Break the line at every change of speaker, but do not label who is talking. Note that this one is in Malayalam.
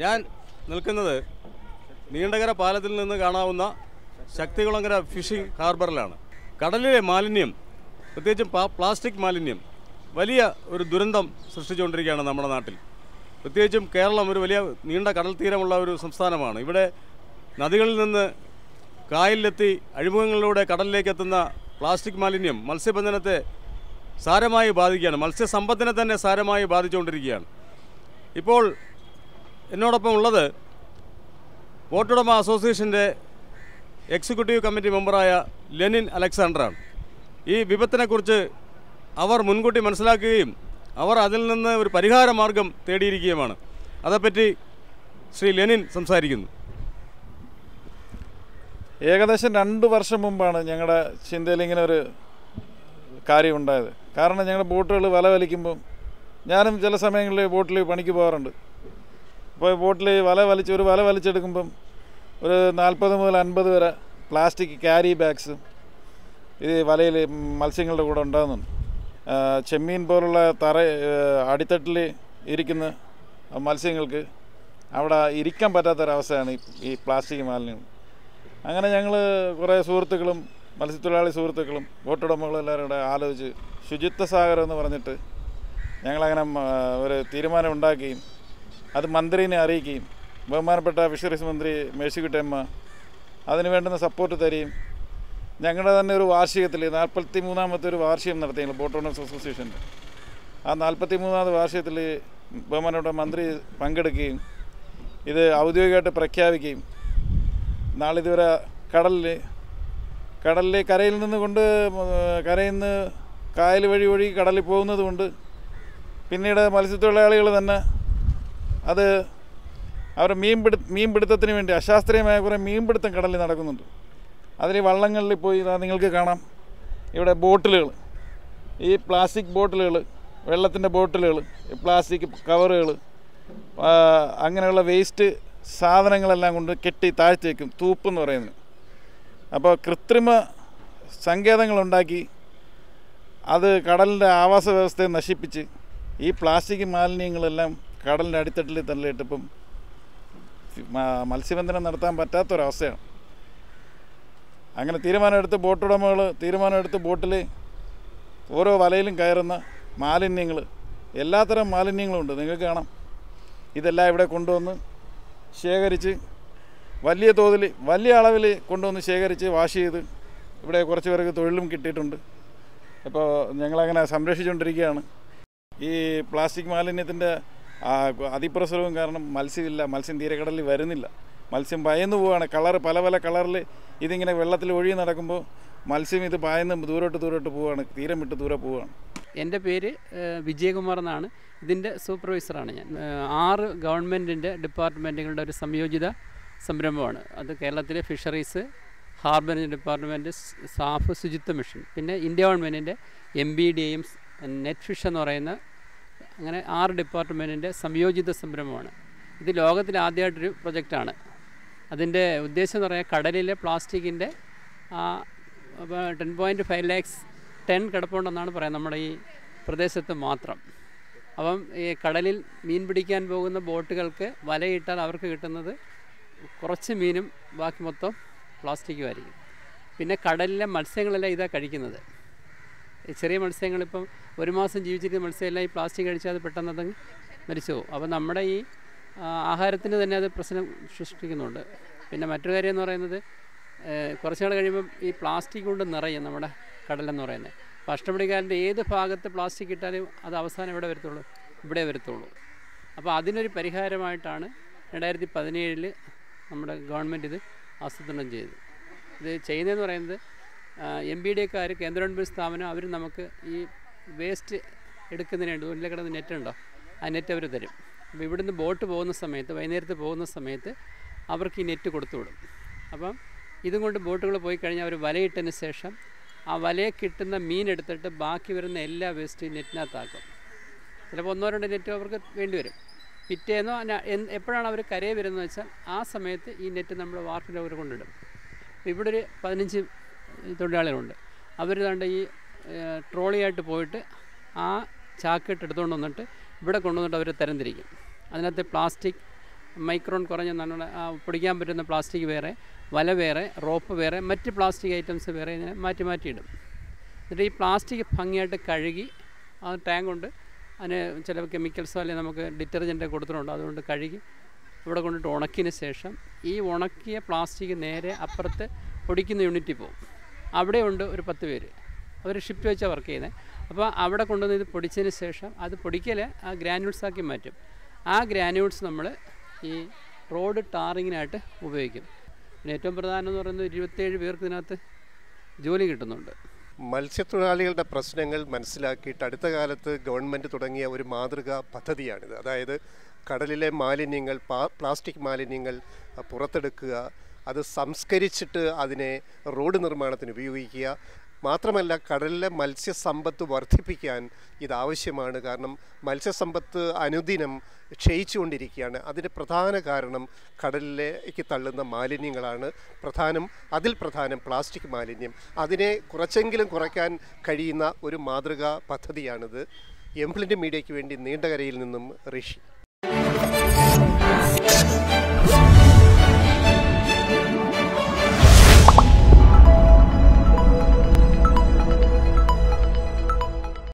ഞാൻ നിൽക്കുന്നത് നീണ്ടകര പാലത്തിൽ നിന്ന് കാണാവുന്ന ശക്തികുളങ്കര ഫിഷിംഗ് ഹാർബറിലാണ്. കടലിലെ മാലിന്യം പ്രത്യേകിച്ചും പ്ലാസ്റ്റിക് മാലിന്യം വലിയ ഒരു ദുരന്തം സൃഷ്ടിച്ചുകൊണ്ടിരിക്കുകയാണ് നമ്മുടെ നാട്ടിൽ. പ്രത്യേകിച്ചും കേരളം ഒരു വലിയ നീണ്ട കടൽ തീരമുള്ള ഒരു സംസ്ഥാനമാണ്. ഇവിടെ നദികളിൽ നിന്ന് കായലിലെത്തി അഴിമുഖങ്ങളിലൂടെ കടലിലേക്ക് എത്തുന്ന പ്ലാസ്റ്റിക് മാലിന്യം മത്സ്യബന്ധനത്തെ സാരമായി ബാധിക്കുകയാണ്. മത്സ്യസമ്പത്തിനെ തന്നെ സാരമായി ബാധിച്ചുകൊണ്ടിരിക്കുകയാണ്. ഇപ്പോൾ എന്നോടൊപ്പം ഉള്ളത് വോട്ടുടമ അസോസിയേഷന്റെ എക്സിക്യൂട്ടീവ് കമ്മിറ്റി മെമ്പറായ ലെനിൻ അലക്സാണ്ടറാണ്. ഈ വിപത്തിനെക്കുറിച്ച് അവർ മുൻകൂട്ടി മനസ്സിലാക്കുകയും അവർ അതിൽ നിന്ന് ഒരു പരിഹാര മാർഗം തേടിയിരിക്കുകയുമാണ്. അതേപ്പറ്റി ശ്രീ ലെനിൻ സംസാരിക്കുന്നു.
ഏകദേശം രണ്ട് വർഷം മുമ്പാണ് ഞങ്ങളുടെ ചിന്തയിൽ ഇങ്ങനെ ഒരു കാര്യമുണ്ടായത് കാരണം ഞങ്ങളുടെ ബോട്ടുകൾ വല വലിക്കുമ്പം ഞാനും ചില സമയങ്ങളിൽ ബോട്ടിൽ പണിക്ക് പോകാറുണ്ട്. അപ്പോൾ ബോട്ടിൽ വല വലിച്ച് ഒരു വല വലിച്ചെടുക്കുമ്പം ഒരു നാൽപ്പത് മുതൽ അൻപത് വരെ പ്ലാസ്റ്റിക് ക്യാരി ബാഗ്സ് ഇത് വലയിൽ മത്സ്യങ്ങളുടെ കൂടെ ഉണ്ടാകുന്നുണ്ട്. ചെമ്മീൻ പോലുള്ള തറ അടിത്തട്ടിൽ ഇരിക്കുന്ന മത്സ്യങ്ങൾക്ക് അവിടെ ഇരിക്കാൻ പറ്റാത്തൊരവസ്ഥയാണ് ഈ പ്ലാസ്റ്റിക് മാലിന്യങ്ങൾ. അങ്ങനെ ഞങ്ങൾ കുറേ സുഹൃത്തുക്കളും മത്സ്യത്തൊഴിലാളി സുഹൃത്തുക്കളും ബോട്ടുടമകളും എല്ലാവരും കൂടെ ആലോചിച്ച് ശുചിത്വ സാഗരം എന്ന് പറഞ്ഞിട്ട് ഞങ്ങളങ്ങനെ ഒരു തീരുമാനം ഉണ്ടാക്കുകയും അത് മന്ത്രിനെ അറിയിക്കുകയും ബഹുമാനപ്പെട്ട ഫിഷറീസ് മന്ത്രി മേഴ്സിക്കുട്ടിയമ്മ അതിന് വേണ്ടുന്ന സപ്പോർട്ട് തരികയും ഞങ്ങളുടെ തന്നെ ഒരു വാർഷികത്തിൽ നാൽപ്പത്തി മൂന്നാമത്തെ ഒരു വാർഷികം നടത്തിയിരുന്നു ബോട്ട് ഓണേഴ്സ് അസോസിയേഷന്റെ ആ നാൽപ്പത്തി മൂന്നാമത് വാർഷികത്തിൽ ബഹുമാനപ്പെട്ട മന്ത്രി പങ്കെടുക്കുകയും ഇത് ഔദ്യോഗികമായിട്ട് പ്രഖ്യാപിക്കുകയും നാളിതുവരെ കടലിൽ കടലിലെ കരയിൽ നിന്ന് കൊണ്ട് കരയിൽ നിന്ന് കായൽ വഴി വഴി കടലിൽ പോകുന്നത് കൊണ്ട് പിന്നീട് മത്സ്യത്തൊഴിലാളികൾ തന്നെ അത് അവർ മീൻപിടി മീൻപിടുത്തത്തിന് വേണ്ടി അശാസ്ത്രീയമായ കുറേ മീൻപിടുത്തം കടലിൽ നടക്കുന്നുണ്ട്. അതിൽ വള്ളങ്ങളിൽ പോയി നിങ്ങൾക്ക് കാണാം. ഇവിടെ ബോട്ടിലുകൾ. ഈ പ്ലാസ്റ്റിക് ബോട്ടിലുകൾ വെള്ളത്തിന്റെ ബോട്ടിലുകൾ പ്ലാസ്റ്റിക് കവറുകൾ അങ്ങനെയുള്ള വേസ്റ്റ് സാധനങ്ങളെല്ലാം കൊണ്ട് കെട്ടി താഴ്ത്തി വയ്ക്കും തൂപ്പെന്ന് പറയുന്നത്. അപ്പോൾ കൃത്രിമ സങ്കേതങ്ങളുണ്ടാക്കി അത് കടലിന്റെ ആവാസ വ്യവസ്ഥയെ നശിപ്പിച്ച് ഈ പ്ലാസ്റ്റിക് മാലിന്യങ്ങളെല്ലാം കടലിന്റെ അടിത്തട്ടിൽ തള്ളിയിട്ടിപ്പം ഇപ്പം മത്സ്യബന്ധനം നടത്താൻ പറ്റാത്തൊരവസ്ഥയാണ്. അങ്ങനെ തീരുമാനമെടുത്ത് ബോട്ടുടമകൾ തീരുമാനമെടുത്ത് ബോട്ടിൽ ഓരോ വലയിലും കയറുന്ന മാലിന്യങ്ങൾ എല്ലാത്തരം മാലിന്യങ്ങളുണ്ട്. നിങ്ങൾക്ക് കാണാം. ഇതെല്ലാം ഇവിടെ കൊണ്ടുവന്ന് ശേഖരിച്ച് വലിയ തോതിൽ വലിയ അളവിൽ കൊണ്ടുവന്ന് ശേഖരിച്ച് വാഷ് ചെയ്ത് ഇവിടെ കുറച്ച് പേർക്ക് തൊഴിലും കിട്ടിയിട്ടുണ്ട്. അപ്പോൾ ഞങ്ങളങ്ങനെ സംരക്ഷിച്ചുകൊണ്ടിരിക്കുകയാണ്. ഈ പ്ലാസ്റ്റിക് മാലിന്യത്തിന്റെ അതിപ്രസരവും കാരണം മത്സ്യമില്ല മത്സ്യം തീരക്കടലിൽ വരുന്നില്ല. മത്സ്യം ഭയന്നു പോവാണ്. കളർ പല പല കളറിൽ ഇതിങ്ങനെ വെള്ളത്തിൽ ഒഴുകി നടക്കുമ്പോൾ മത്സ്യം ഇത് ഭയന്ന് ദൂരോട്ട് ദൂരോട്ട് പോവുകയാണ് തീരം വിട്ട് ദൂരെ പോവുകയാണ്
എന്റെ പേര് വിജയകുമാർ എന്നാണ്. ഇതിന്റെ സൂപ്പർവൈസറാണ് ഞാൻ. ആറ് ഗവൺമെന്റിന്റെ ഡിപ്പാർട്ട്മെന്റുകളുടെ ഒരു സംയോജിത സംരംഭമാണ്. അത് കേരളത്തിലെ fisheries harbour department SAF Suchitwa mission പിന്നെ ഇന്ത്യ ഗവൺമെന്റിന്റെ എം ബി ഡി എയും നെറ്റ് ഫിഷ് എന്ന് പറയുന്ന അങ്ങനെ ആറ് ഡിപ്പാർട്ട്മെന്റിന്റെ സംയോജിത സംരംഭമാണ്. ഇത് ലോകത്തിൽ ആദ്യമായിട്ടൊരു പ്രൊജക്റ്റാണ്. അതിന്റെ ഉദ്ദേശം എന്ന് പറയാൻ കടലിലെ പ്ലാസ്റ്റിക്കിന്റെ ആ ten point five lakhs ten കിടപ്പുണ്ടെന്നാണ് പറയുന്നത് നമ്മുടെ ഈ പ്രദേശത്ത് മാത്രം. അപ്പം ഈ കടലിൽ മീൻ പിടിക്കാൻ പോകുന്ന ബോട്ടുകൾക്ക് വലയിട്ടാൽ അവർക്ക് കിട്ടുന്നത് കുറച്ച് മീനും ബാക്കി മൊത്തം പ്ലാസ്റ്റിക്കുമായിരിക്കും. പിന്നെ കടലിലെ മത്സ്യങ്ങളെല്ലാം ഇതാണ് കഴിക്കുന്നത്. ചെറിയ മത്സ്യങ്ങളിപ്പം ഒരു മാസം ജീവിച്ചിരിക്കുന്ന മത്സ്യമെല്ലാം ഈ പ്ലാസ്റ്റിക് കഴിച്ചാൽ അത് പെട്ടെന്ന് അതങ്ങ് മരിച്ചു പോകും. അപ്പോൾ നമ്മുടെ ഈ ആഹാരത്തിന് തന്നെ അത് പ്രശ്നം സൃഷ്ടിക്കുന്നുണ്ട്. പിന്നെ മറ്റൊരു കാര്യം എന്ന് പറയുന്നത് കുറച്ച് നാൾ കഴിയുമ്പം ഈ പ്ലാസ്റ്റിക് കൊണ്ട് നിറയും നമ്മുടെ കടലെന്ന് പറയുന്നത്. അപ്പോൾ അഷ്ടമുടിക്കാരന്റെ ഏത് ഭാഗത്ത് പ്ലാസ്റ്റിക് ഇട്ടാലും അത് അവസാനം എവിടെ വരത്തുള്ളൂ? ഇവിടെ വരത്തുള്ളൂ. അപ്പോൾ അതിനൊരു പരിഹാരമായിട്ടാണ് രണ്ടായിരത്തി പതിനേഴിൽ നമ്മുടെ ഗവൺമെന്റ് ഇത് ആസൂത്രണം ചെയ്തത്. ഇത് ചെയ്യുന്നതെന്ന് പറയുന്നത് എം ബി ഡി എക്കാർ കേന്ദ്ര ഗവൺമെന്റ് സ്ഥാപനം അവർ നമുക്ക് ഈ വേസ്റ്റ് എടുക്കുന്നതിന് വേണ്ടി ഉള്ളിൽ കിടന്ന് നെറ്റ് ഉണ്ടോ ആ നെറ്റ് അവർ തരും. അപ്പോൾ ഇവിടുന്ന് ബോട്ട് പോകുന്ന സമയത്ത് വൈകുന്നേരത്ത് പോകുന്ന സമയത്ത് അവർക്ക് ഈ നെറ്റ് കൊടുത്തു വിടും. അപ്പം ഇതും കൊണ്ട് ബോട്ടുകൾ പോയി കഴിഞ്ഞാൽ അവർ വലയിട്ടതിന് ശേഷം ആ വലയെ കിട്ടുന്ന മീൻ എടുത്തിട്ട് ബാക്കി വരുന്ന എല്ലാ വേസ്റ്റും നെറ്റിനകത്താക്കും. ചിലപ്പോൾ ഒന്നോ രണ്ടോ നെറ്റ് അവർക്ക് വേണ്ടി വരും. പിറ്റേന്നോ എപ്പോഴാണ് അവർ കരയെ വരുന്നത് വെച്ചാൽ ആ സമയത്ത് ഈ നെറ്റ് നമ്മൾ വാർപ്പിൽ അവർ കൊണ്ടിടും. ഇവിടെ ഒരു പതിനഞ്ച് തൊഴിലാളികളുണ്ട്. അവർ ദാണ്ട് ഈ ട്രോളിയായിട്ട് പോയിട്ട് ആ ചാക്കിട്ട് എടുത്തുകൊണ്ട് വന്നിട്ട് ഇവിടെ കൊണ്ടുവന്നിട്ട് അവർ തരംതിരിക്കും. അതിനകത്ത് പ്ലാസ്റ്റിക് മൈക്രോൺ കുറഞ്ഞ നല്ല പിടിക്കാൻ പറ്റുന്ന പ്ലാസ്റ്റിക് വേറെ വല വേറെ റോപ്പ് വേറെ മറ്റ് പ്ലാസ്റ്റിക് ഐറ്റംസ് വേറെ ഇങ്ങനെ മാറ്റി മാറ്റിയിടും. എന്നിട്ട് ഈ പ്ലാസ്റ്റിക് ഭംഗിയായിട്ട് കഴുകി ആ ടാങ്ക് കൊണ്ട് അതിന് ചില കെമിക്കൽസ് അല്ലെങ്കിൽ നമുക്ക് ഡിറ്റർജന്റ് കൊടുത്തിട്ടുണ്ട്. അതുകൊണ്ട് കഴുകി ഇവിടെ കൊണ്ടിട്ട് ഉണക്കിയതിന് ശേഷം ഈ ഉണക്കിയ പ്ലാസ്റ്റിക് നേരെ അപ്പുറത്ത് പൊടിക്കുന്ന യൂണിറ്റിൽ പോകും. അവിടെ ഉണ്ട് ഒരു പത്ത് പേര്. അവർ ഷിഫ്റ്റ് വെച്ചാൽ വർക്ക് ചെയ്യുന്നത് അപ്പോൾ അവിടെ കൊണ്ടുവന്ന് ഇത് പൊടിച്ചതിന് ശേഷം അത് പൊടിക്കൽ ആ ഗ്രാനുൾസ് ആക്കി മാറ്റും. ആ ഗ്രാനുൾസ് നമ്മൾ ഈ റോഡ് ടാറിങ്ങിനായിട്ട് ഉപയോഗിക്കും. പിന്നെ ഏറ്റവും പ്രധാനം എന്ന് പറയുന്നത് ഇരുപത്തേഴ് പേർക്ക് ഇതിനകത്ത് ജോലി കിട്ടുന്നുണ്ട്.
മത്സ്യത്തൊഴിലാളികളുടെ പ്രശ്നങ്ങൾ മനസ്സിലാക്കിയിട്ട് അടുത്ത കാലത്ത് ഗവൺമെന്റ് തുടങ്ങിയ ഒരു മാതൃകാ പദ്ധതിയാണിത്. അതായത് കടലിലെ മാലിന്യങ്ങൾ പ്ലാസ്റ്റിക് മാലിന്യങ്ങൾ പുറത്തെടുക്കുക അത് സംസ്കരിച്ചിട്ട് അതിനെ റോഡ് നിർമ്മാണത്തിന് ഉപയോഗിക്കുക. മാത്രമല്ല കടലിലെ മത്സ്യസമ്പത്ത് വർദ്ധിപ്പിക്കാൻ ഇതാവശ്യമാണ് കാരണം മത്സ്യസമ്പത്ത് അനുദിനം ക്ഷയിച്ചുകൊണ്ടിരിക്കുകയാണ്. അതിന് പ്രധാന കാരണം കടലിലേക്ക് തള്ളുന്ന മാലിന്യങ്ങളാണ്. പ്രധാനം അതിൽ പ്രധാനം പ്ലാസ്റ്റിക് മാലിന്യം. അതിനെ കുറച്ചെങ്കിലും കുറയ്ക്കാൻ കഴിയുന്ന ഒരു മാതൃകാ പദ്ധതിയാണിത്. എംപ്ലിന്റ് മീഡിയയ്ക്ക് വേണ്ടി നീണ്ടകരയിൽ നിന്നും ഋഷി